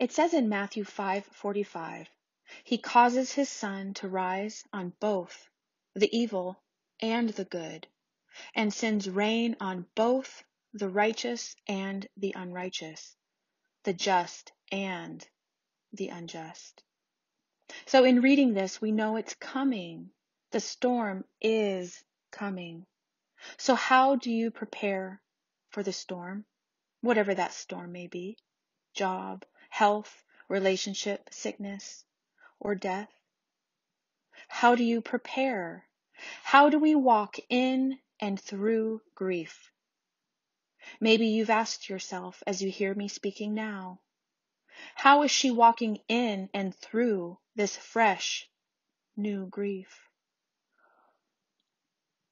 It says in Matthew 5:45, He causes his sun to rise on both the evil and the good, and sends rain on both the righteous and the unrighteous, the just and the unjust. So in reading this, we know it's coming. The storm is coming. So how do you prepare for the storm? Whatever that storm may be. Job, health, relationship, sickness, or death. How do you prepare? How do we walk in and through grief? Maybe you've asked yourself as you hear me speaking now, how is she walking in and through this fresh, new grief?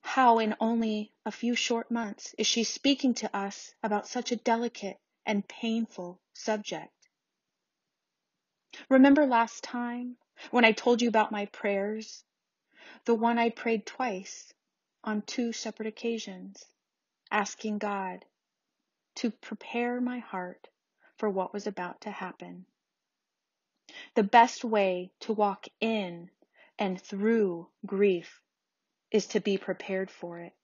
How, in only a few short months, is she speaking to us about such a delicate and painful subject? Remember last time when I told you about my prayers? The one I prayed twice on two separate occasions, asking God to prepare my heart for what was about to happen. The best way to walk in and through grief is to be prepared for it.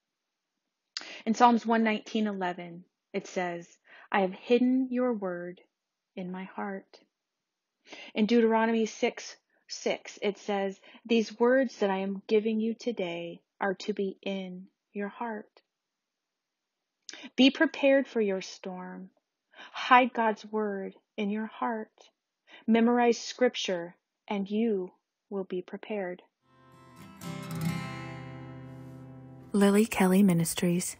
In Psalms 119:11, it says, "I have hidden your word in my heart." In Deuteronomy 6 6, it says, These words that I am giving you today are to be in your heart. Be prepared for your storm. Hide God's word in your heart. Memorize scripture, and you will be prepared. Lily Kelly Ministries